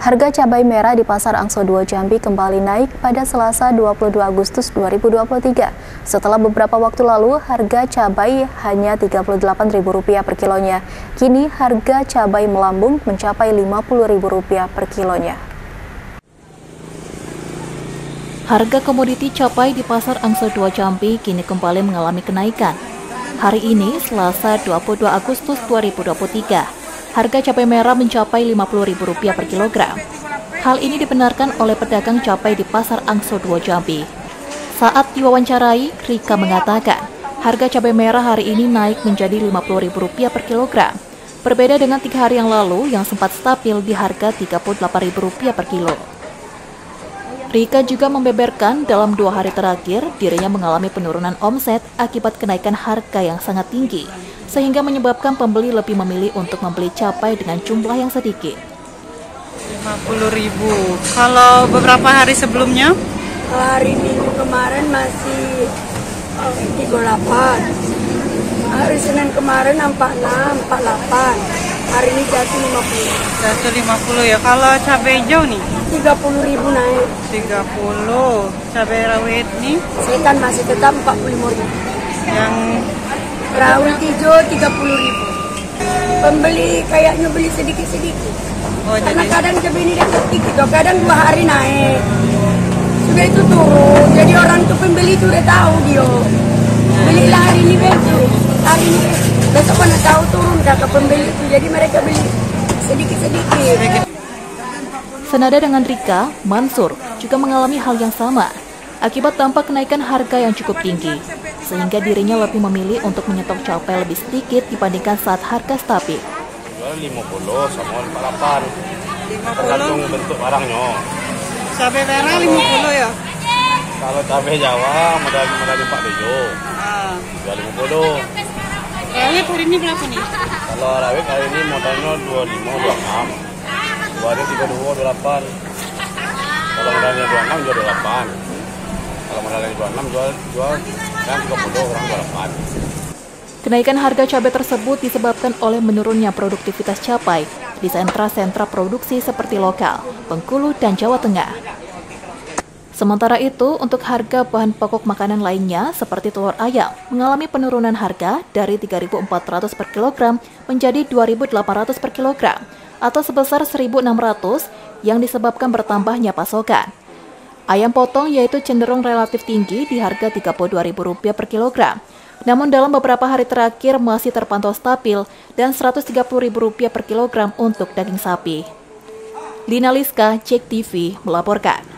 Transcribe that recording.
Harga cabai merah di Pasar Angso 2 Jambi kembali naik pada Selasa 22 Agustus 2023. Setelah beberapa waktu lalu, harga cabai hanya Rp38.000 per kilonya. Kini harga cabai melambung mencapai Rp50.000 per kilonya. Harga komoditi cabai di Pasar Angso 2 Jambi kini kembali mengalami kenaikan. Hari ini, Selasa 22 Agustus 2023, harga cabai merah mencapai Rp50.000 per kilogram. Hal ini dibenarkan oleh pedagang cabai di Pasar Angso 2 Jambi. Saat diwawancarai, Rika mengatakan, harga cabai merah hari ini naik menjadi Rp50.000 per kilogram. Berbeda dengan tiga hari yang lalu yang sempat stabil di harga Rp38.000 per kilo. Rika juga membeberkan dalam dua hari terakhir dirinya mengalami penurunan omset akibat kenaikan harga yang sangat tinggi, sehingga menyebabkan pembeli lebih memilih untuk membeli cabai dengan jumlah yang sedikit. 50 ribu. Kalau beberapa hari sebelumnya? Hari minggu kemarin masih oh, 38. Hari Senin kemarin 46, 48 hari ini jatuh 50 jatuh 50 ya kalau cabai hijau nih 30 ribu naik 30 cabai rawit nih setan masih tetap 45 ribu yang rawit hijau 30 ribu. Pembeli kayaknya beli sedikit-sedikit. Oh, karena jadi... kadang cabai ini dapat dikit kadang dua hari naik. Sudah itu turun. Jadi orang tuh pembeli itu udah tahu dia. belilah hari ini betul hari ini. Besok mana tahu turun kata pembeli itu jadi mereka beli sedikit-sedikit. Senada dengan Rika, Mansur juga mengalami hal yang sama akibat tampak kenaikan harga yang cukup tinggi, sehingga dirinya lebih memilih untuk menyetok cabai lebih sedikit dibandingkan saat harga stabil. Jual 50 sama 48, tergantung bentuk barangnya. Cabai merah 50 ya? Kalau cabai Jawa modal modal Pak Bejo, ah. jual 50. Rawit hari ini berapa nih? Kalau rawit hari ini modalnya 25, 26. Dua hari 32, 28. Kalau modalnya 26 jual 28. Kalau modalnya 26 jual jual kan 30 orang 28. Kenaikan harga cabai tersebut disebabkan oleh menurunnya produktivitas cabai di sentra-sentra produksi seperti lokal, Bengkulu, dan Jawa Tengah. Sementara itu, untuk harga bahan pokok makanan lainnya seperti telur ayam mengalami penurunan harga dari 3.400 per kilogram menjadi 2.800 per kilogram atau sebesar 1.600 yang disebabkan bertambahnya pasokan. Ayam potong yaitu cenderung relatif tinggi di harga Rp32.000 per kilogram. Namun dalam beberapa hari terakhir masih terpantau stabil dan Rp130.000 per kilogram untuk daging sapi. Lina Liska, Cek TV, melaporkan.